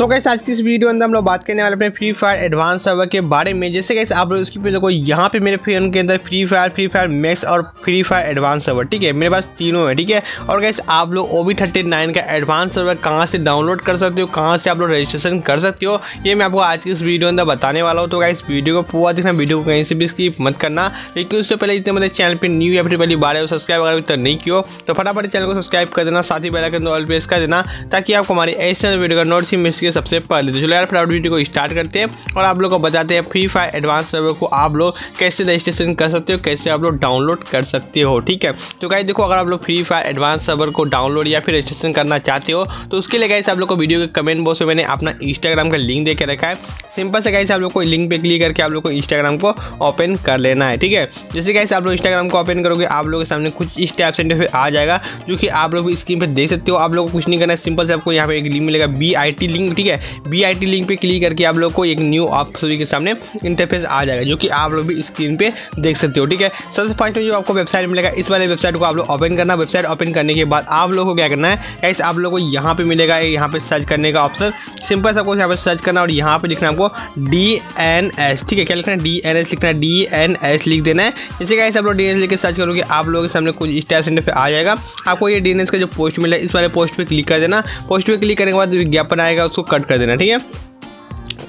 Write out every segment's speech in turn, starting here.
सो so, आज की इस वीडियो अंदर हम लोग बात करने वाले अपने फ्री फायर एडवांस सर्वर के बारे में। जैसे कैसे आप लोग इसकी देखो यहाँ पे मेरे फ़ोन के अंदर free fire free fire max और फ्री फायर एडवांस सर्वर ठीक है? मेरे पास तीनों है ठीक है? और कैसे आप लोग ओ बी थर्टी नाइन का एडवांस सर्वर कहाँ से डाउनलोड कर सकते हो कहाँ से आप लोग रजिस्ट्रेशन कर सकते हो ये मैं आपको आज की इस वीडियो अंदर बताने वाला हूँ। तो इस वीडियो को पूरा देखना वीडियो को कहीं से भी स्किप मत करना। लेकिन उससे पहले जितने मेरे चैनल पर न्यू या फिर पहली बार सब्सक्राइब अगर तक नहीं किया तो फटाफट चैनल को सब्सक्राइब कर देना साथ ही बेल ऑल प्रेस कर देना ताकि आपको हमारी ऐसे वीडियो का नोट्स ही मिस के सबसे पहले। तो चलो यार फ्राउड वीडियो को स्टार्ट करते हैं और आप लोग को बताते हैं फ्री फायर एडवांस सर्वर को आप लोग कैसे रजिस्ट्रेशन कर सकते हो, कैसे आप लोग डाउनलोड कर सकते हो, ठीक है? तो गाइस देखो, अगर आप लोग फ्री फायर एडवांस सर्वर को डाउनलोड या फिर रजिस्ट्रेशन करना चाहते हो तो उसके लिए गाइस आप लोग को वीडियो के कमेंट बॉक्स में मैंने अपना इंस्टाग्राम का लिंक दे के रखा है। सिंपल से गाइस आप लोग को लिंक पे क्लिक करके आप लोग को इंस्टाग्राम को ओपन कर लेना है, ठीक है? जैसे गाइस आप लोग इंस्टाग्राम को ओपन करोगे, आप लोगों के सामने कुछ इस टाइप से इंटरफेस आ जाएगा, जो कि आप लोग स्क्रीन पर देख सकते हो। आप लोग को कुछ नहीं करना है सिंपल से आपको यहाँ पे एक लिंक मिलेगा बी लिंक ठीक है? बी लिंक पे क्लिक करके आप लोग को एक न्यू आप सभी के सामने इंटरफेस आ जाएगा, जो कि आप लोग भी स्क्रीन पे देख सकते हो, ठीक है? सबसे फ़र्स्ट में जो आपको वेबसाइट मिलेगा, इस वाले वेबसाइट को आप लोग ओपन करना। वेबसाइट ओपन करने के बाद आप लोग को क्या करना है? ऐसे आप लोग को यहाँ पे मिलेगा यहाँ पे सर्च करने का ऑप्शन सिंपल सा यहाँ पे सर्च करना और यहाँ पे लिखना आपको डी एन एस ठीक है? क्या लिखना है? डी एन एस लिखना है डी एन एस लिख देना है। जैसे कैसे आप लोग डी एन एस लिख सर्च करोगे, आप लोगों के सामने कुछ इस टाइप से आ जाएगा। आपको ये डी एन एस का जो पोस्ट मिला है, इस वाले पोस्ट पे क्लिक कर देना। पोस्ट पे क्लिक करने के बाद विज्ञापन आएगा, उसको कट कर देना ठीक है?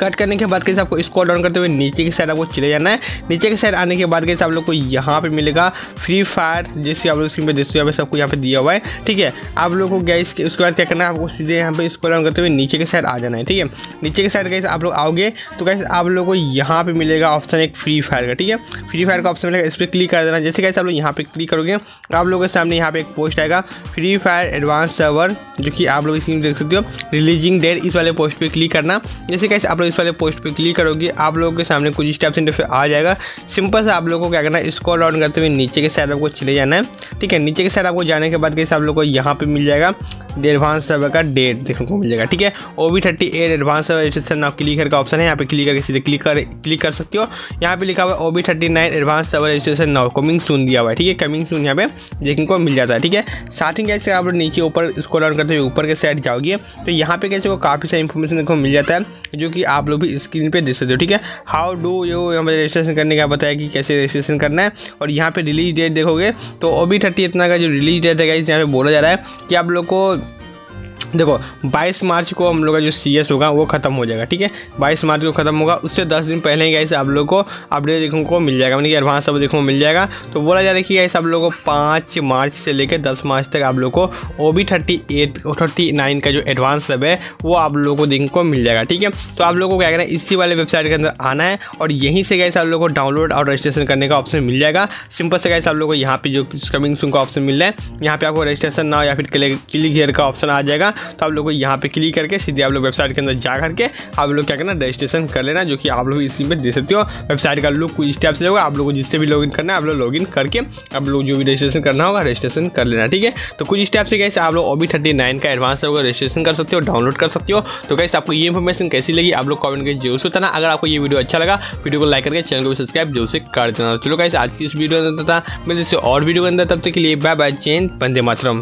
कट करने के बाद कैसे आपको स्कॉल डाउन करते हुए नीचे की साइड आपको चले जाना है। नीचे की साइड आने के बाद कैसे आप लोग को यहाँ पे मिलेगा फ्री फायर जैसे आप लोग स्क्रीन पे देखते हो सबको यहाँ पे दिया हुआ है। ठीक है, आप लोग को गैस उसके बाद क्या करना है, आपको सीधे यहाँ पे स्कॉल डाउन करते हुए नीचे की साइड आ जाना है। ठीक है, नीचे की साइड कैसे आप लोग आओगे तो कैसे आप लोग को यहाँ पे मिलेगा ऑप्शन एक फ्री फायर का। ठीक है फ्री फायर का ऑप्शन मिलेगा, इस पर क्लिक कर देना। जैसे कैसे आप लोग यहाँ पे क्लिक करोगे, आप लोगों के सामने यहाँ पे एक पोस्ट आएगा फ्री फायर एडवांस सर्वर जो कि आप लोग स्क्रीन देख सकते हो। रिलीजिंग डेट इस वाले पोस्ट पे क्लिक करना। जैसे कैसे आप लोग इस वाले पोस्ट पे क्लिक करोगे, आप लोगों के सामने कुछ स्टेप्स इंटरफेस आ जाएगा। सिंपल से आप लोगों को क्या करना है स्क्रॉल डाउन करते हुए नीचे के साइड आपको चले जाना है। ठीक है, नीचे के साइड आपको जाने के बाद कैसे आप लोग को यहाँ पे मिल जाएगा एडवांस सर्वर का डेट देखने को मिल जाएगा। ठीक है O V thirty eight advance server registration now click करके ऑप्शन है, यहाँ पे क्लिक करके सीधे क्लिक कर क्लिक कर सकते हो। यहाँ पे लिखा हुआ है O B thirty nine advance server registration now coming soon दिया हुआ है। ठीक है कमिंग सून यहाँ पे देखने को मिल जाता है। ठीक है, साथ ही कैसे आप नीचे ऊपर स्क्रॉल डाउन करते हुए ऊपर के साइड जाओगे तो यहाँ पे कैसे को काफ़ी सारी इन्फॉर्मेशन देखने को मिल जाता है, जो कि आप लोग भी स्क्रीन पे देख सकते हो, ठीक है? हाउ डू यू यहाँ पर रजिस्ट्रेशन करने का बताया कि कैसे रजिस्ट्रेशन करना है, और यहाँ पे रिलीज़ डेट देखोगे तो ओ बी थर्टी इतना का जो रिलीज़ डेट है इस यहाँ पे बोला जा रहा है कि आप लोग को देखो 22 मार्च को हम लोग का जो सीएस होगा, वो खत्म हो जाएगा, ठीक है? 22 मार्च को खत्म होगा, उससे 10 दिन पहले ही गाइस आप लोग को अपडेट देखने को मिल जाएगा मतलब एडवांस सब देखने को मिल जाएगा। तो बोला जा रहा है कि गाइस आप लोग को पाँच मार्च से लेकर दस मार्च तक आप लोग को O B thirty eight thirty nine का जो एडवांस सब है, वो आप लोगों को देखने को मिल जाएगा, ठीक है? तो आप लोग को क्या करना है, इसी वाले वेबसाइट के अंदर आना है और यहीं से गैस आप लोग को डाउनलोड और रजिस्ट्रेशन करने का ऑप्शन मिल जाएगा। सिंपल से गैस आप लोग को यहाँ पे जो कमिंग सुन का ऑप्शन मिल रहा है, यहाँ पे आपको रजिस्ट्रेशन ना या फिर क्लिक हेयर का ऑप्शन आ जाएगा। तो आप लोग को यहाँ पे क्लिक करके सीधे आप लोग वेबसाइट के अंदर जा करके आप लोग क्या करना रजिस्ट्रेशन कर लेना, जो कि आप लोग इसी में दे सकते हो। वेबसाइट का लुक कुछ स्टेप से होगा, आप लोग को जिससे भी लॉगिन करना है, आप लोग लॉगिन करके आप लोग जो भी रजिस्ट्रेशन करना होगा रजिस्ट्रेशन कर लेना, ठीक है? तो कुछ स्टेप से कैसे आप लोग ओ थर्टी नाइन का एडवांस होगा रजिस्ट्रेशन कर सकते हो डाउनलोड कर सकते हो। तो कैसे आपको ये इन्फॉर्मेशन कैसी लगी, आप लोग कमेंट करके ज़रूर से अगर आपको ये वीडियो अच्छा लगा वीडियो को लाइक करके चैनल को सब्सक्राइब ज़रूर से कर देना। चलो कैसे आज की इस वीडियो में था मैं जैसे और वीडियो के अंदर, तब तक के लिए बाय बाय चेन बंदे मातरम।